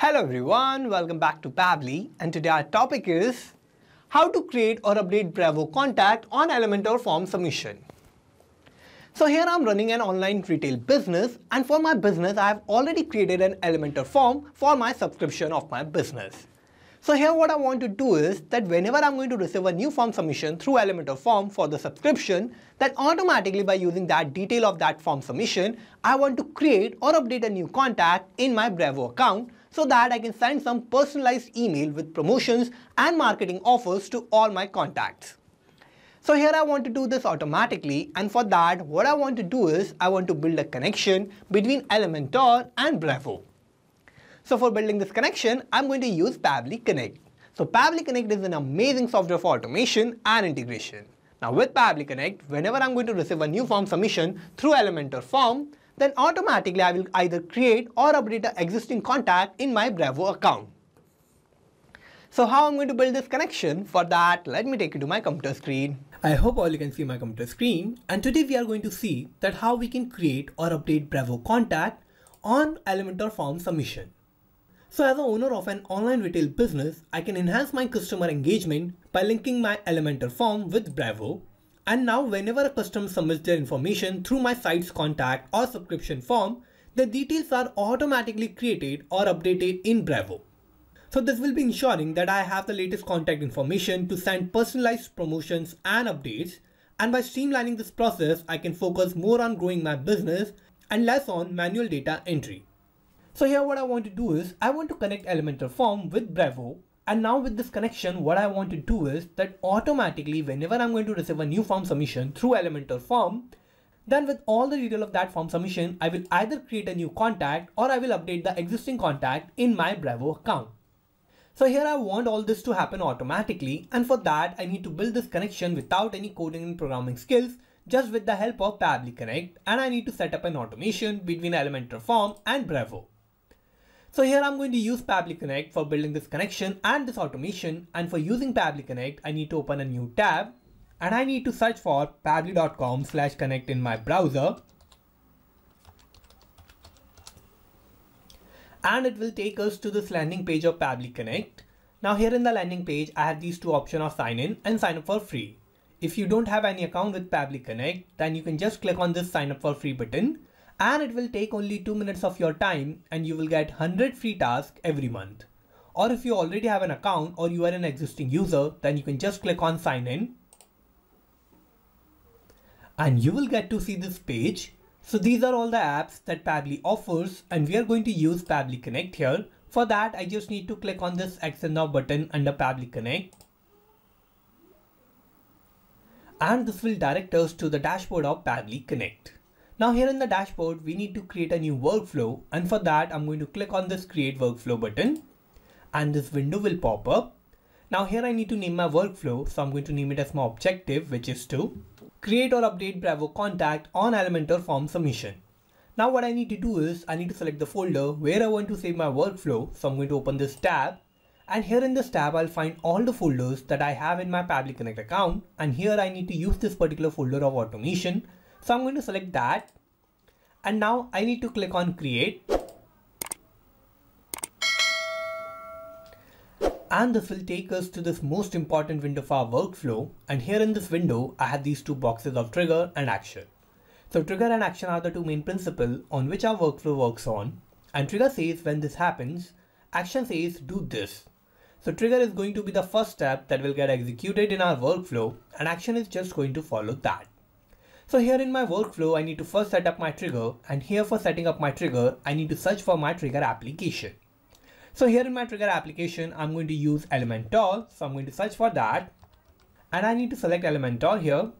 Hello everyone, welcome back to Pabbly and today our topic is how to create or update Brevo contact on Elementor form submission. So here I'm running an online retail business and for my business I have already created an Elementor form for my subscription of my business. So here what I want to do is that whenever I'm going to receive a new form submission through Elementor form for the subscription, that automatically by using that detail of that form submission, I want to create or update a new contact in my Brevo account so that I can send some personalized email with promotions and marketing offers to all my contacts. So here I want to do this automatically and for that what I want to do is I want to build a connection between Elementor and Brevo. So for building this connection, I'm going to use Pabbly Connect. So Pabbly Connect is an amazing software for automation and integration. Now with Pabbly Connect, whenever I'm going to receive a new form submission through Elementor form, then automatically I will either create or update an existing contact in my Brevo account. So how I'm going to build this connection? For that, let me take you to my computer screen. I hope all you can see my computer screen. And today we are going to see that how we can create or update Brevo contact on Elementor form submission. So as a owner of an online retail business, I can enhance my customer engagement by linking my Elementor form with Brevo. And now whenever a customer submits their information through my site's contact or subscription form, the details are automatically created or updated in Brevo. So this will be ensuring that I have the latest contact information to send personalized promotions and updates. And by streamlining this process, I can focus more on growing my business and less on manual data entry. So here what I want to do is I want to connect Elementor form with Brevo and now with this connection what I want to do is that automatically whenever I'm going to receive a new form submission through Elementor form then with all the detail of that form submission I will either create a new contact or I will update the existing contact in my Brevo account. So here I want all this to happen automatically and for that I need to build this connection without any coding and programming skills just with the help of Pabbly Connect and I need to set up an automation between Elementor form and Brevo. So here I'm going to use Pabbly Connect for building this connection and this automation. And for using Pabbly Connect, I need to open a new tab and I need to search for pabbly.com slash connect in my browser. And it will take us to this landing page of Pabbly Connect. Now here in the landing page, I have these two options of sign in and sign up for free. If you don't have any account with Pabbly Connect, then you can just click on this sign up for free button and it will take only 2 minutes of your time and you will get 100 free tasks every month. Or if you already have an account or you are an existing user, then you can just click on sign in and you will get to see this page. So these are all the apps that Pabbly offers and we are going to use Pabbly Connect here. For that, I just need to click on this Extend Now button under Pabbly Connect. And this will direct us to the dashboard of Pabbly Connect. Now here in the dashboard, we need to create a new workflow. And for that, I'm going to click on this create workflow button and this window will pop up. Now here I need to name my workflow. So I'm going to name it as my objective, which is to create or update Brevo contact on Elementor form submission. Now what I need to do is I need to select the folder where I want to save my workflow. So I'm going to open this tab and here in this tab, I'll find all the folders that I have in my Pabbly Connect account. And here I need to use this particular folder of automation so I'm going to select that and now I need to click on create and this will take us to this most important window of our workflow and here in this window I have these two boxes of trigger and action. So trigger and action are the two main principles on which our workflow works on and trigger says when this happens action says do this. So trigger is going to be the first step that will get executed in our workflow and action is just going to follow that. So here in my workflow, I need to first set up my trigger and here for setting up my trigger, I need to search for my trigger application. So here in my trigger application, I'm going to use Elementor. So I'm going to search for that and I need to select Elementor here.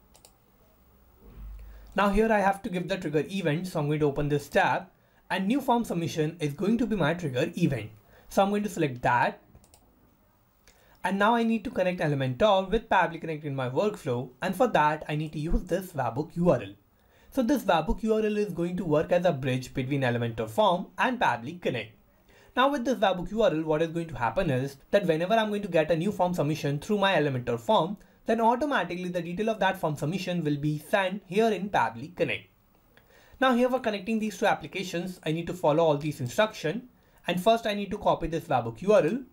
Now here I have to give the trigger event. So I'm going to open this tab and new form submission is going to be my trigger event. So I'm going to select that and now I need to connect Elementor with Pabbly Connect in my workflow. And for that, I need to use this webhook URL. So this webhook URL is going to work as a bridge between Elementor form and Pabbly Connect. Now with this webhook URL, what is going to happen is that whenever I'm going to get a new form submission through my Elementor form, then automatically the detail of that form submission will be sent here in Pabbly Connect. Now here for connecting these two applications, I need to follow all these instructions And first I need to copy this webhook URL.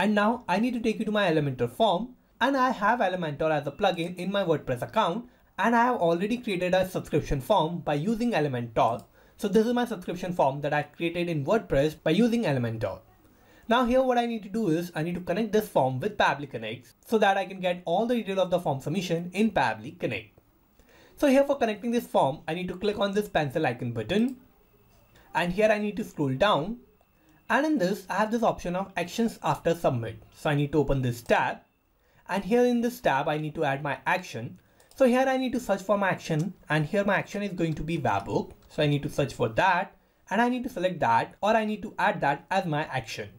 And now I need to take you to my Elementor form and I have Elementor as a plugin in my WordPress account and I have already created a subscription form by using Elementor. So this is my subscription form that I created in WordPress by using Elementor. Now here what I need to do is I need to connect this form with Pabbly Connect so that I can get all the detail of the form submission in Pabbly Connect. So here for connecting this form, I need to click on this pencil icon button and here I need to scroll down and in this I have this option of actions after submit. So I need to open this tab and here in this tab I need to add my action so here I need to search for my action and here my action is going to be webhook. So I need to search for that and I need to select that or I need to add that as my action.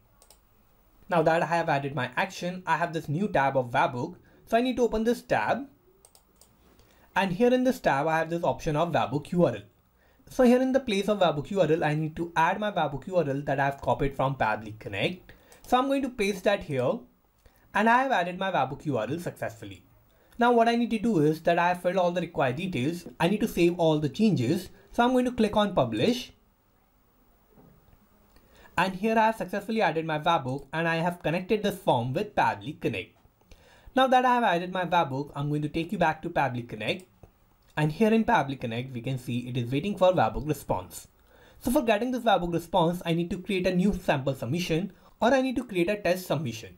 Now that I have added my action, I have this new tab of webhook. So I need to open this tab and here in this tab, I have this option of webhook URL. So here in the place of webhook URL, I need to add my webhook URL that I've copied from Pabbly Connect. So I'm going to paste that here and I have added my webhook URL successfully. Now what I need to do is that I have filled all the required details. I need to save all the changes. So I'm going to click on publish. And here I have successfully added my webhook and I have connected this form with Pabbly Connect. Now that I have added my webhook, I'm going to take you back to Pabbly Connect. And here in Pabbly Connect, we can see it is waiting for webhook response. So for getting this webhook response, I need to create a new sample submission or I need to create a test submission.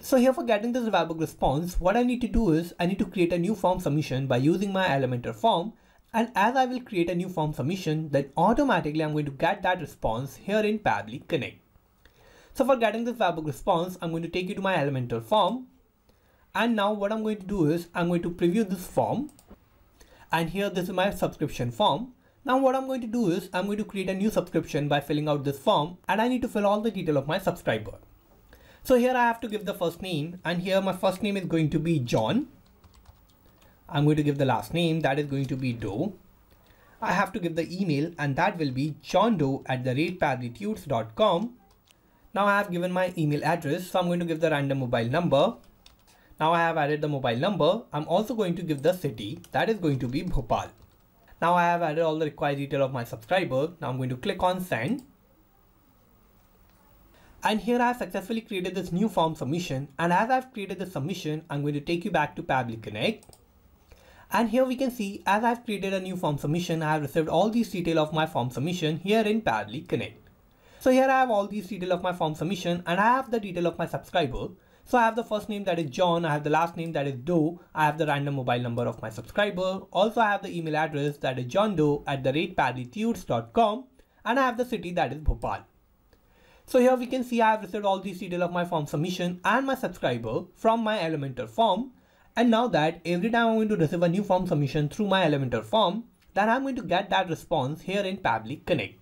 So here for getting this webhook response, what I need to do is I need to create a new form submission by using my Elementor form. And as I will create a new form submission, then automatically I'm going to get that response here in Pabbly Connect. So for getting this webhook response, I'm going to take you to my Elementor form. And now what I'm going to do is I'm going to preview this form. And here this is my subscription form. Now what I'm going to do is I'm going to create a new subscription by filling out this form and I need to fill all the detail of my subscriber. So here I have to give the first name and here my first name is going to be John. I'm going to give the last name that is going to be Doe. I have to give the email and that will be johndoe at the rate Now I have given my email address so I'm going to give the random mobile number. Now I have added the mobile number. I'm also going to give the city that is going to be Bhopal. Now I have added all the required detail of my subscriber. Now I'm going to click on send. And here I have successfully created this new form submission. And as I've created the submission, I'm going to take you back to Pabbly Connect. And here we can see as I've created a new form submission, I have received all these detail of my form submission here in Pabbly Connect. So here I have all these detail of my form submission and I have the detail of my subscriber. So I have the first name that is John, I have the last name that is Doe, I have the random mobile number of my subscriber. Also I have the email address that is johndoe at the rate and I have the city that is Bhopal. So here we can see I have received all these details of my form submission and my subscriber from my Elementor form. And now that every time I'm going to receive a new form submission through my Elementor form, then I'm going to get that response here in Pabbly Connect.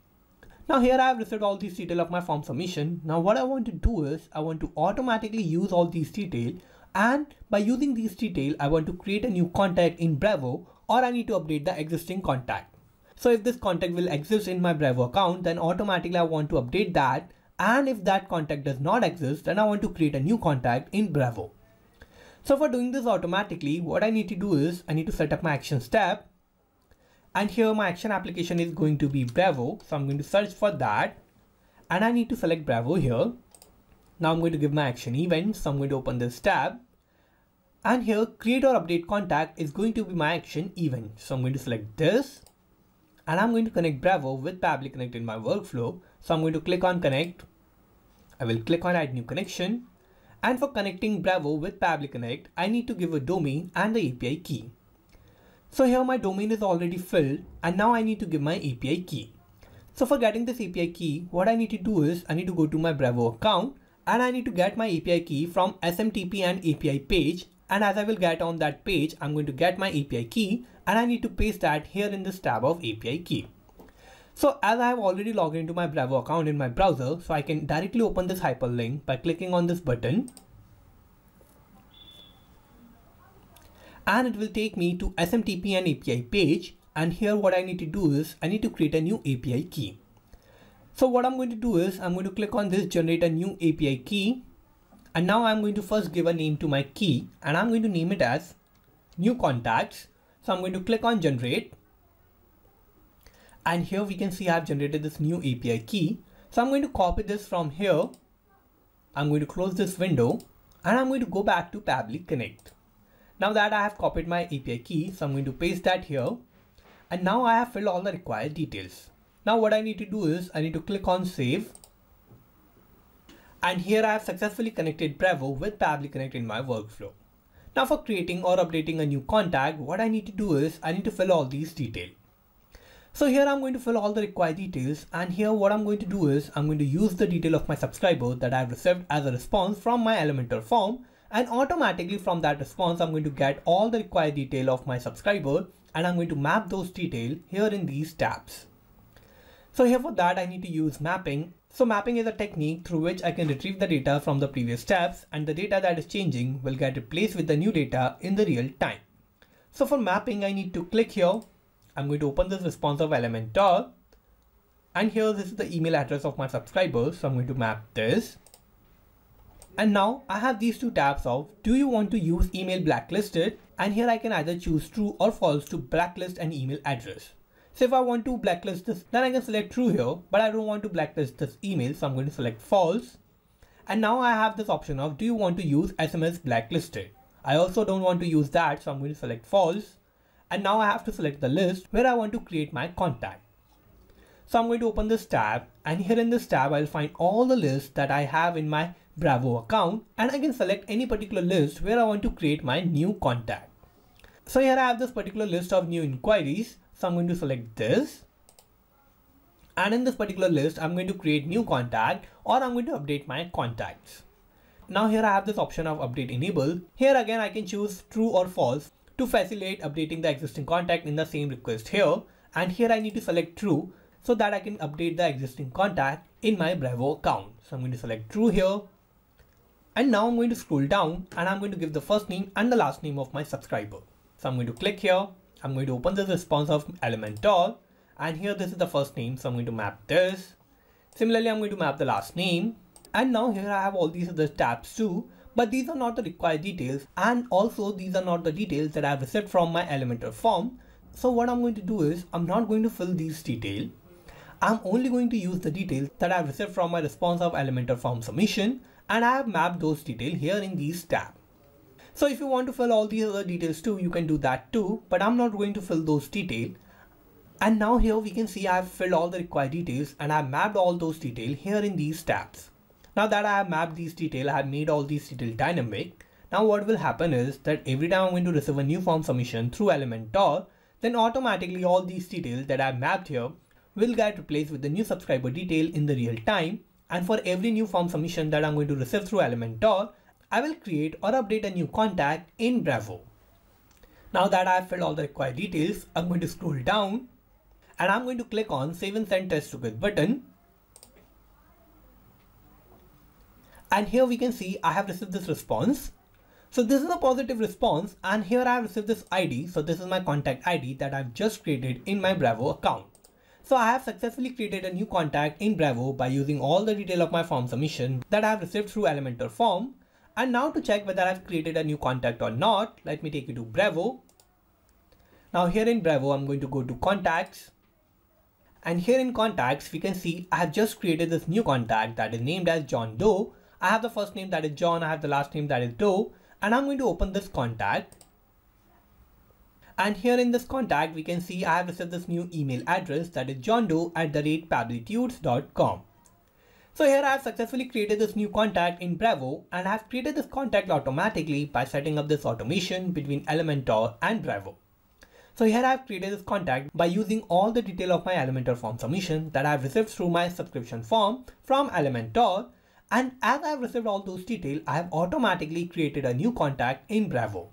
Now here I have received all these details of my form submission. Now what I want to do is I want to automatically use all these details and by using these details I want to create a new contact in Brevo or I need to update the existing contact. So if this contact will exist in my Brevo account then automatically I want to update that and if that contact does not exist, then I want to create a new contact in Brevo. So for doing this automatically, what I need to do is I need to set up my action tab. And here my action application is going to be Brevo. So I'm going to search for that. And I need to select Brevo here. Now I'm going to give my action event. So I'm going to open this tab. And here create or update contact is going to be my action event. So I'm going to select this. And I'm going to connect Brevo with Pabbly Connect in my workflow. So I'm going to click on connect. I will click on add new connection. And for connecting Brevo with Pabbly Connect, I need to give a domain and the API key. So here my domain is already filled and now I need to give my API key. So for getting this API key, what I need to do is I need to go to my Brevo account and I need to get my API key from SMTP and API page. And as I will get on that page, I'm going to get my API key and I need to paste that here in this tab of API key. So as I have already logged into my Brevo account in my browser, so I can directly open this hyperlink by clicking on this button. And it will take me to SMTP and API page. And here what I need to do is I need to create a new API key. So what I'm going to do is I'm going to click on this generate a new API key. And now I'm going to first give a name to my key and I'm going to name it as new contacts. So I'm going to click on generate and here we can see I've generated this new API key. So I'm going to copy this from here. I'm going to close this window and I'm going to go back to Pabbly Connect. Now that I have copied my API key, so I'm going to paste that here. And now I have filled all the required details. Now what I need to do is I need to click on save. And here I have successfully connected Brevo with Pabbly Connect in my workflow. Now for creating or updating a new contact, what I need to do is I need to fill all these details. So here I'm going to fill all the required details and here what I'm going to do is I'm going to use the detail of my subscriber that I've received as a response from my Elementor form and automatically from that response I'm going to get all the required detail of my subscriber and I'm going to map those detail here in these tabs. So here for that I need to use mapping. So mapping is a technique through which I can retrieve the data from the previous tabs and the data that is changing will get replaced with the new data in the real time. So for mapping I need to click here I'm going to open this responsive Elementor and here this is the email address of my subscribers. So I'm going to map this. And now I have these two tabs of do you want to use email blacklisted and here I can either choose true or false to blacklist an email address. So if I want to blacklist this then I can select true here but I don't want to blacklist this email so I'm going to select false. And now I have this option of do you want to use SMS blacklisted. I also don't want to use that so I'm going to select false and now I have to select the list where I want to create my contact. So I'm going to open this tab and here in this tab I'll find all the lists that I have in my Brevo account and I can select any particular list where I want to create my new contact. So here I have this particular list of new inquiries. So I'm going to select this. And in this particular list, I'm going to create new contact or I'm going to update my contacts. Now here I have this option of update enable. Here again, I can choose true or false to facilitate updating the existing contact in the same request here. And here I need to select true so that I can update the existing contact in my Brevo account. So I'm going to select true here. And now I'm going to scroll down and I'm going to give the first name and the last name of my subscriber. So I'm going to click here. I'm going to open the response of Elementor and here this is the first name. So I'm going to map this. Similarly, I'm going to map the last name. And now here I have all these other tabs too but these are not the required details and also these are not the details that I've received from my Elementor form. So what I'm going to do is I'm not going to fill these details. I'm only going to use the details that I've received from my response of Elementor form submission and I have mapped those details here in these tabs. So if you want to fill all these other details too, you can do that too, but I'm not going to fill those details. And now here we can see I've filled all the required details and I've mapped all those details here in these tabs. Now that I have mapped these details, I have made all these details dynamic. Now what will happen is that every time I'm going to receive a new form submission through Elementor, then automatically all these details that I've mapped here will get replaced with the new subscriber detail in the real time. And for every new form submission that I'm going to receive through Elementor, I will create or update a new contact in Brevo. Now that I've filled all the required details, I'm going to scroll down and I'm going to click on Save and Send Test to Git button And here we can see I have received this response. So this is a positive response and here I have received this ID. So this is my contact ID that I've just created in my Brevo account. So I have successfully created a new contact in Brevo by using all the detail of my form submission that I have received through Elementor form. And now to check whether I've created a new contact or not, let me take you to Brevo. Now here in Brevo, I'm going to go to contacts. And here in contacts, we can see I have just created this new contact that is named as John Doe I have the first name that is John, I have the last name that is Doe, and I'm going to open this contact. And here in this contact, we can see I have received this new email address that is johndoe at the rate pabblytudes.com. So here I have successfully created this new contact in Brevo and I have created this contact automatically by setting up this automation between Elementor and Brevo. So here I have created this contact by using all the detail of my Elementor form submission that I have received through my subscription form from Elementor and as I've received all those details, I have automatically created a new contact in Brevo.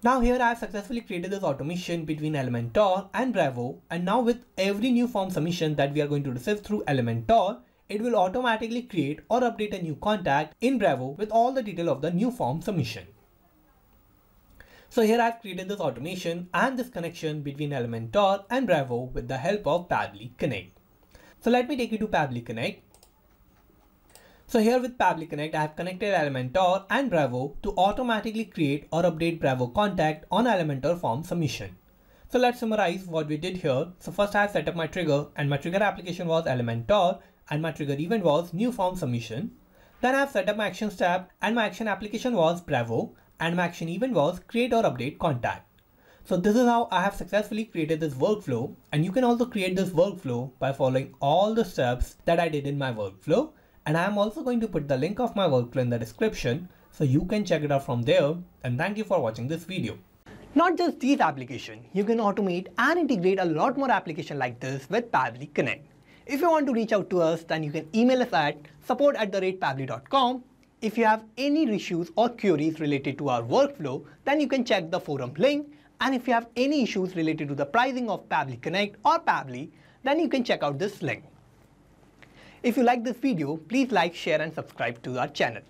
Now here I have successfully created this automation between Elementor and Brevo and now with every new form submission that we are going to receive through Elementor, it will automatically create or update a new contact in Brevo with all the detail of the new form submission. So here I've created this automation and this connection between Elementor and Brevo with the help of Pabbly Connect. So let me take you to Pabbly Connect so here with Pabbly Connect, I have connected Elementor and Brevo to automatically create or update Brevo contact on Elementor form submission. So let's summarize what we did here. So first I have set up my trigger and my trigger application was Elementor and my trigger event was new form submission. Then I have set up my actions tab and my action application was Brevo and my action event was create or update contact. So this is how I have successfully created this workflow and you can also create this workflow by following all the steps that I did in my workflow and I am also going to put the link of my workflow in the description so you can check it out from there and thank you for watching this video. Not just these applications, you can automate and integrate a lot more applications like this with Pabbly Connect. If you want to reach out to us, then you can email us at support at the ratepabbly.com. If you have any issues or queries related to our workflow, then you can check the forum link. And if you have any issues related to the pricing of Pabbly Connect or Pabbly, then you can check out this link. If you like this video, please like, share and subscribe to our channel.